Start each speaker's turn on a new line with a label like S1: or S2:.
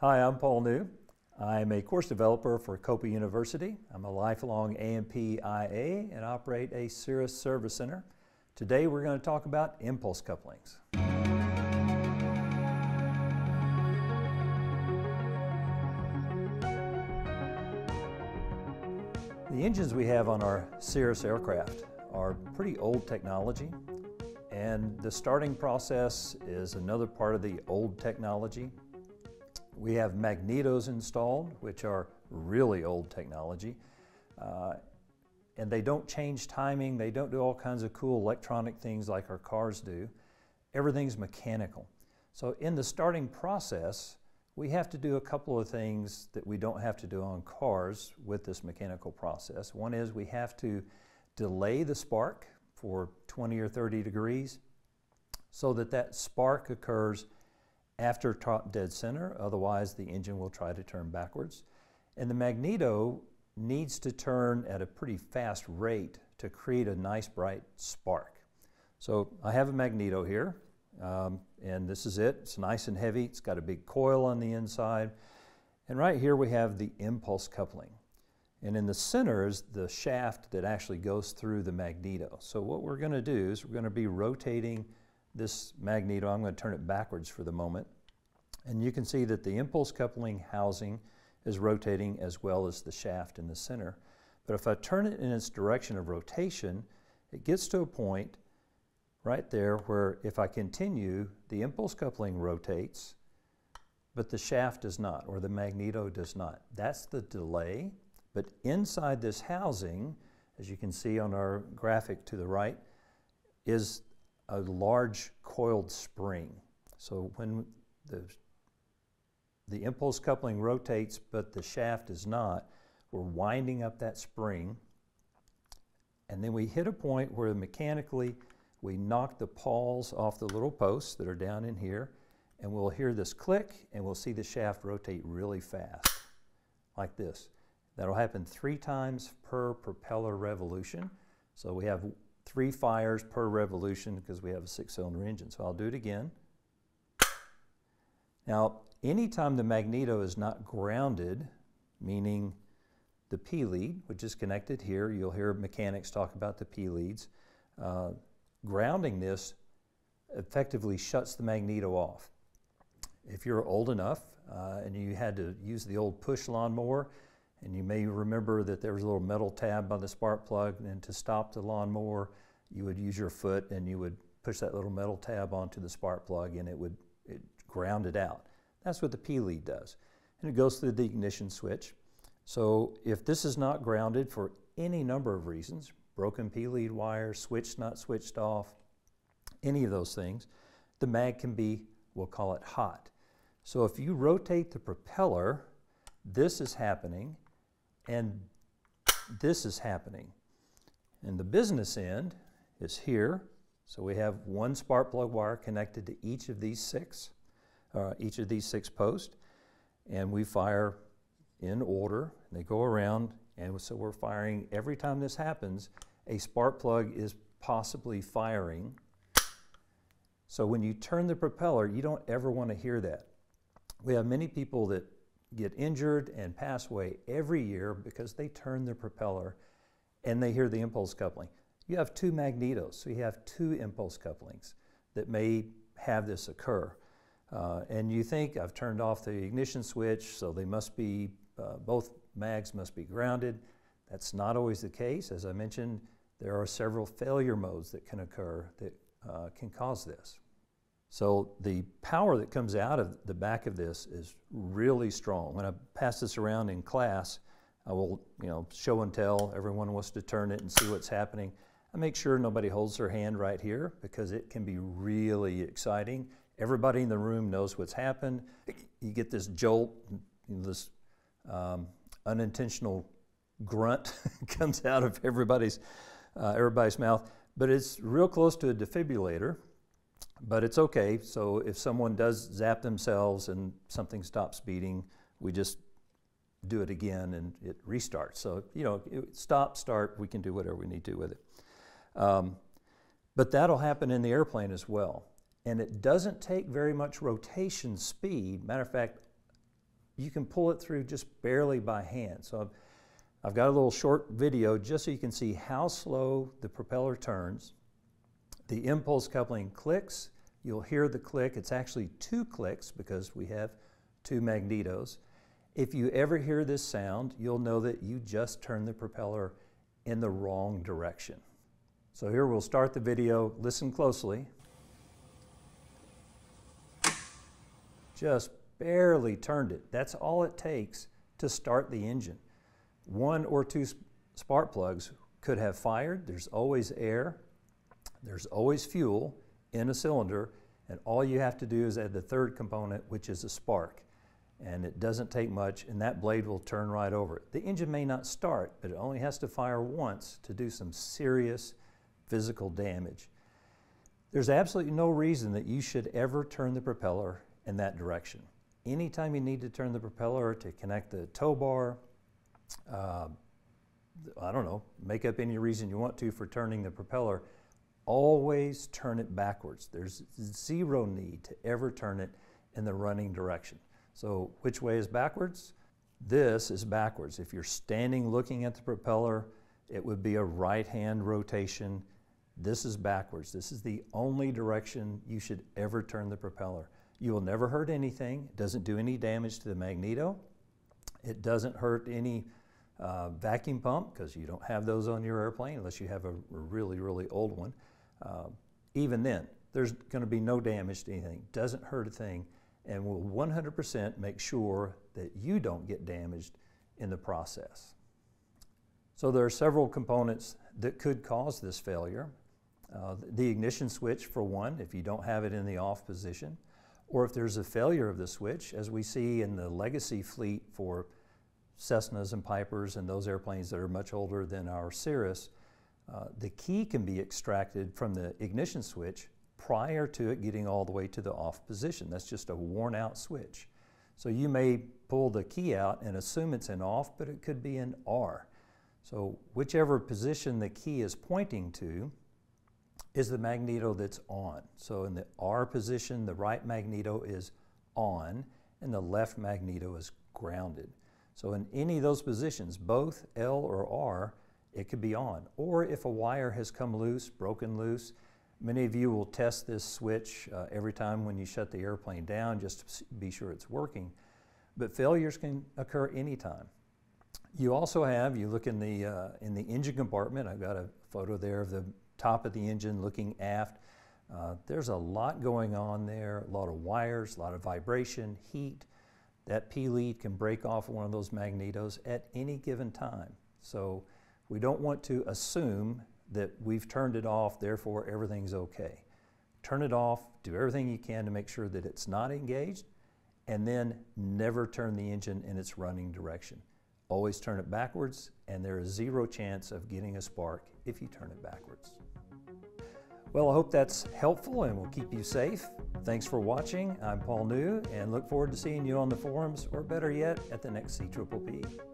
S1: Hi, I'm Paul New. I'm a course developer for Copa University. I'm a lifelong A&P and operate a Cirrus Service Center. Today we're going to talk about impulse couplings. The engines we have on our Cirrus aircraft are pretty old technology and the starting process is another part of the old technology. We have magnetos installed, which are really old technology. Uh, and they don't change timing, they don't do all kinds of cool electronic things like our cars do. Everything's mechanical. So in the starting process, we have to do a couple of things that we don't have to do on cars with this mechanical process. One is we have to delay the spark for 20 or 30 degrees so that that spark occurs after top dead center, otherwise the engine will try to turn backwards. And the magneto needs to turn at a pretty fast rate to create a nice bright spark. So I have a magneto here. Um, and this is it. It's nice and heavy. It's got a big coil on the inside. And right here we have the impulse coupling. And in the center is the shaft that actually goes through the magneto. So what we're going to do is we're going to be rotating this magneto. I'm going to turn it backwards for the moment. And you can see that the impulse coupling housing is rotating as well as the shaft in the center. But if I turn it in its direction of rotation, it gets to a point right there where if I continue, the impulse coupling rotates, but the shaft does not, or the magneto does not. That's the delay. But inside this housing, as you can see on our graphic to the right, is a large coiled spring. So when the, the impulse coupling rotates but the shaft is not, we're winding up that spring. And then we hit a point where mechanically we knock the pawls off the little posts that are down in here, and we'll hear this click, and we'll see the shaft rotate really fast, like this. That'll happen three times per propeller revolution. So we have three fires per revolution because we have a six-cylinder engine. So I'll do it again. Now, anytime the magneto is not grounded, meaning the P lead, which is connected here, you'll hear mechanics talk about the P leads. Uh, grounding this effectively shuts the magneto off. If you're old enough uh, and you had to use the old push lawnmower, and you may remember that there was a little metal tab by the spark plug, and to stop the lawnmower, you would use your foot and you would push that little metal tab onto the spark plug and it would it ground it out. That's what the P lead does. And it goes through the ignition switch. So if this is not grounded for any number of reasons, broken P-lead wire, switch not switched off, any of those things, the mag can be, we'll call it hot. So if you rotate the propeller, this is happening and this is happening. And the business end is here. So we have one spark plug wire connected to each of these six, uh, each of these six posts. And we fire in order. They go around and so we're firing, every time this happens, a spark plug is possibly firing. So when you turn the propeller, you don't ever want to hear that. We have many people that get injured and pass away every year because they turn the propeller and they hear the impulse coupling. You have two magnetos, so you have two impulse couplings that may have this occur. Uh, and you think I've turned off the ignition switch, so they must be uh, both mags must be grounded. That's not always the case. As I mentioned, there are several failure modes that can occur that uh, can cause this. So the power that comes out of the back of this is really strong. When I pass this around in class, I will, you know, show and tell. Everyone wants to turn it and see what's happening. I make sure nobody holds their hand right here because it can be really exciting. Everybody in the room knows what's happened. You get this jolt, this um, unintentional grunt comes out of everybody's, uh, everybody's mouth. But it's real close to a defibrillator, but it's okay. So if someone does zap themselves and something stops beating, we just do it again and it restarts. So, you know, stop, start, we can do whatever we need to with it. Um, but that'll happen in the airplane as well. And it doesn't take very much rotation speed. Matter of fact, you can pull it through just barely by hand. So I've, I've got a little short video just so you can see how slow the propeller turns. The impulse coupling clicks. You'll hear the click. It's actually two clicks because we have two magnetos. If you ever hear this sound, you'll know that you just turned the propeller in the wrong direction. So here we'll start the video. Listen closely. Just barely turned it. That's all it takes to start the engine. One or two spark plugs could have fired. There's always air. There's always fuel in a cylinder. And all you have to do is add the third component, which is a spark. And it doesn't take much, and that blade will turn right over. The engine may not start, but it only has to fire once to do some serious physical damage. There's absolutely no reason that you should ever turn the propeller in that direction. Anytime you need to turn the propeller to connect the tow bar, uh, I don't know, make up any reason you want to for turning the propeller, always turn it backwards. There's zero need to ever turn it in the running direction. So which way is backwards? This is backwards. If you're standing looking at the propeller, it would be a right hand rotation. This is backwards. This is the only direction you should ever turn the propeller. You will never hurt anything. It doesn't do any damage to the magneto. It doesn't hurt any uh, vacuum pump because you don't have those on your airplane unless you have a, a really, really old one. Uh, even then, there's going to be no damage to anything. Doesn't hurt a thing and will 100% make sure that you don't get damaged in the process. So there are several components that could cause this failure. Uh, the ignition switch for one, if you don't have it in the off position or if there's a failure of the switch, as we see in the legacy fleet for Cessnas and Pipers and those airplanes that are much older than our Cirrus, uh, the key can be extracted from the ignition switch prior to it getting all the way to the off position. That's just a worn out switch. So you may pull the key out and assume it's in off, but it could be in R. So whichever position the key is pointing to, is the magneto that's on. So in the R position, the right magneto is on and the left magneto is grounded. So in any of those positions, both L or R, it could be on. Or if a wire has come loose, broken loose, many of you will test this switch uh, every time when you shut the airplane down just to be sure it's working. But failures can occur anytime. You also have, you look in the, uh, in the engine compartment, I've got a photo there of the top of the engine looking aft. Uh, there's a lot going on there, a lot of wires, a lot of vibration, heat. That P lead can break off one of those magnetos at any given time. So we don't want to assume that we've turned it off, therefore everything's okay. Turn it off, do everything you can to make sure that it's not engaged, and then never turn the engine in its running direction. Always turn it backwards, and there is zero chance of getting a spark if you turn it backwards. Well, I hope that's helpful and will keep you safe. Thanks for watching. I'm Paul New and look forward to seeing you on the forums or better yet at the next CPPP.